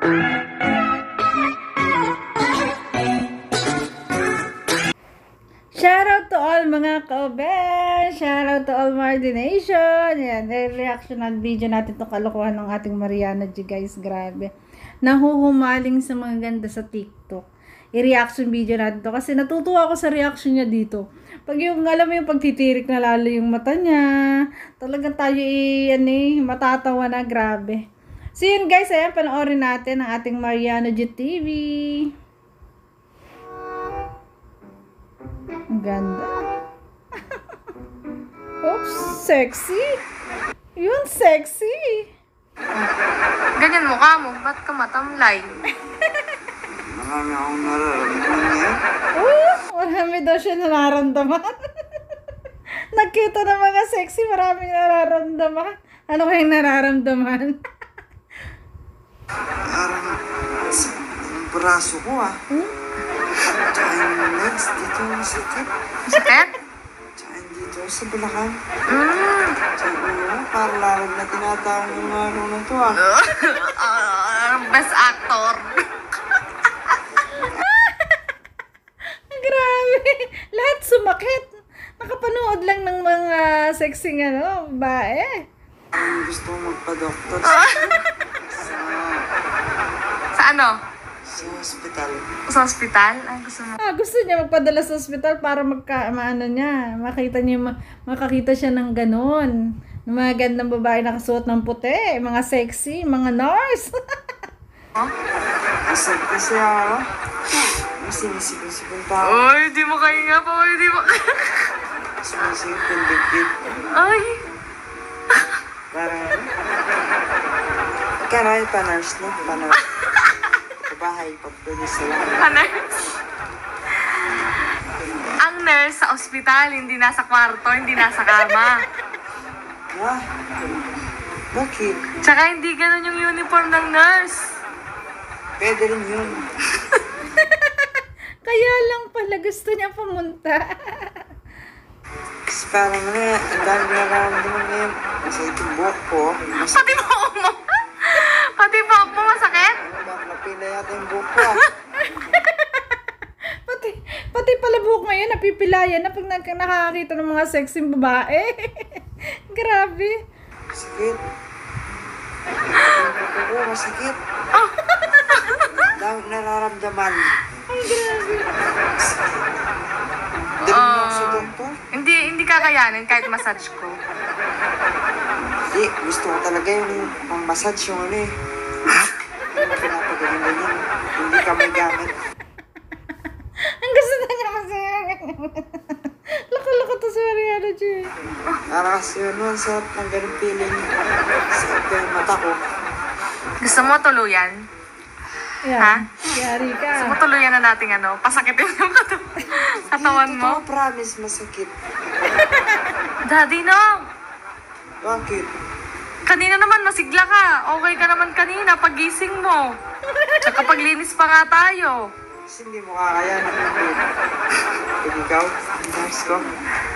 Shoutout to all mga kaoben! Shoutout to all Mardi Nation! Yan, eh, reaction ng video natin to kalokohan ng ating Mariana G guys. Grabe. Nahuhumaling sa mga ganda sa TikTok. I-reaction video natin to kasi natutuwa ako sa reaction niya dito. Pag yung, alam mo yung pagtitirik na lalo yung mata niya, talagang tayo i, ano eh, matatawa na, grabe. So yun guys, ayan, panoorin natin ang ating Mariana G TV. Ang ganda. Oops, sexy. Yun, sexy. Ganyan mukha mo, ba't ka matamlay? Marami akong nararamdaman ngayon. Oh, marami daw siya nararamdaman. Nagkita ng mga sexy, maraming nararamdaman. Ano kayong nararamdaman? Parang sa yung braso ko ah. Tsaka yung legs dito ang sakit. Sakit? Tsaka yung dito sa balakan. Mm. Tsaka yung ulo, parang larag na tinatawag yung ano na to ah. Ah, best actor. Grabe. Lahat sumakit. Nakapanood lang ng mga sexy ano, bae. Parang gusto Ah. sa, Sa ano? Sa hospital. Sa ospital? Ay, gusto mo. Ah, gusto niya magpadala sa ospital para magka, maano niya, makita niya, ma- makakita siya ng ganon. Ng mga gandang babae nakasuot ng puti, mga sexy, mga nurse. Kasi, kasi ako, may sinisikon-sikon pa ako. Ay, di mo kaya nga pa. Ay, di mo Sumisikon dibdib. Ay. Parang ano? Ikaw na yung pa-nurse no? Pa-nurse. Bahay, pag-produce na lang. Ano? Ang nurse sa ospital, hindi nasa kwarto, hindi nasa kama. Ha? Bakit? Tsaka hindi ganun yung uniform ng nurse. Pwede rin yun. Kaya lang pala gusto niya pumunta. Kasi parang ano, ang dami nararamdaman ngayon. Masakit yung buhok ko. Masakit Pati mo mo. Pati mo mo masakit? parang napila yata yung buhok ko ah. pati, pati pala buhok ngayon, napipilayan na pag nakakakita ng mga sexy babae. Grabe. Masakit. Buhok ko, masakit. Ang dami nararamdaman. Ay, grabe. Dali mo ako sa doktor. Hindi, hindi kakayanin kahit massage ko. Hindi, gusto ko talaga yung pang massage yung ano eh. Yung pinapagaling-galing. Hindi ka may gamit. Ang gusto na niya kasi. Lako-lako to si Mariana G. Para kasi yun, ang sarap ng ganun feeling. Ko yung mata ko. Gusto mo tuluyan? Yan. Ha? Yari ka. Gusto mo tuluyan na nating ano? Pasakitin yung kat- katawan mo? Totoo, promise, masakit. Daddy, no! Bakit? Kanina naman masigla ka. Okay ka naman kanina pagising mo. Tsaka paglinis pa nga tayo. Kasi hindi mo kakayanin yung. Pag ikaw, ang nurse ko,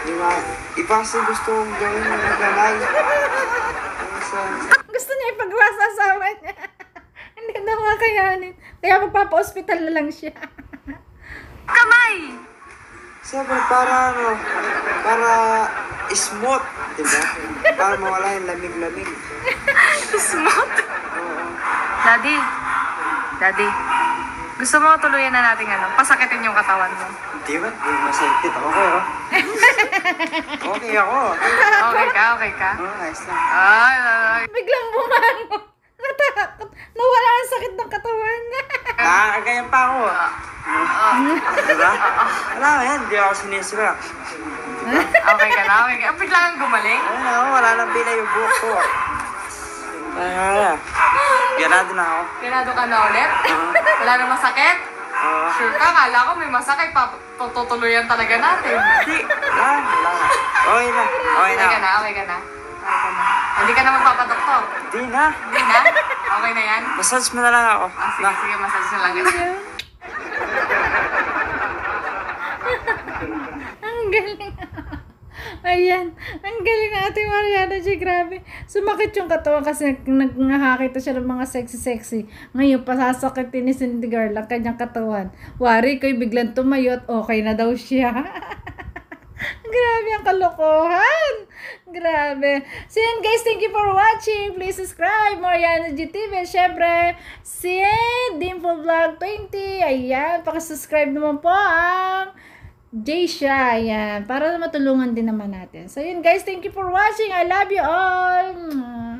di ba? Iba kasi gusto kong gawin yung sa- Gusto niya ipagawa sa asawa niya. Hindi na makayanin. Kaya magpapa-hospital na lang siya. Kamay! Siyempre, para ano, para smooth, di ba? Para mawala yung lamig-lamig. Smooth. Oo. Daddy. Daddy. Gusto mo tuluyan na natin ano? Pasakitin yung katawan mo. Di ba? Di masakit ako ko. Okay ako. Okay ka, okay ka. Oh, ayos lang. Ay, ay, ay. Biglang bumango. Natakot. Nawala ang sakit ng katawan niya. Nakakagayan pa ako. Diba? Wala yan, di ako sinisira. Okay ka na, okay ka. Ang bigla kang gumaling. Ako, wala nang pila yung buhok ko. Ay, Ganado na ako. Pinado ka na ulit? Wala na masakit? Oo. Sure ka, kala ko may masakit pa. Tutuluyan talaga natin. Hindi, wala, wala. Okay na, okay na. Okay ka na, okay ka na. Okay ka na. Hindi ka na magpapadoktor. Hindi na. Hindi na? Okay na yan? Massage mo na lang ako. Ah, sige, Na. sige, massage na lang kita. Ang galing. Ayan. Ang galing ng ating Mariana G. Grabe. Sumakit yung katawan kasi nag- nakakita siya ng mga sexy-sexy. Ngayon, pasasakitin ni Cindy Girl ang kanyang katawan. Wari ko'y biglang tumayo at okay na daw siya. Grabe ang kalokohan. Grabe. So yun guys, thank you for watching. Please subscribe. Mariana GTV. Siyempre, si Dimple Vlog 20. Ayan, pakisubscribe naman po ang Jaysha. Ayan, para matulungan din naman natin. So yun guys, thank you for watching. I love you all.